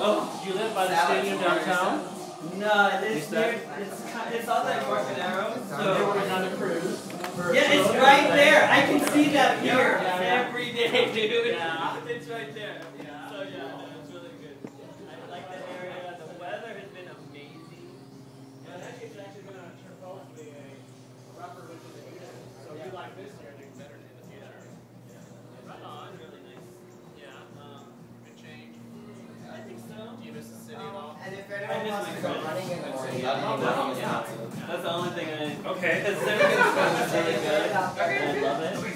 Oh, Dodger Stadium downtown? No, it's Is near, that- it's, ki- it's on that Embarcadero, They so. were on a cruise. Yeah, it's right there, I can see that Yeah, here yeah, yeah. every day, dude. Yeah. It's right there. Yeah. So yeah, no, it's really good. I like that area, the weather has been amazing. Yeah, I think it's actually gonna supposedly a rougher winter than usual. So if you like this here, That's the only thing I. Okay. Because is really good. Okay.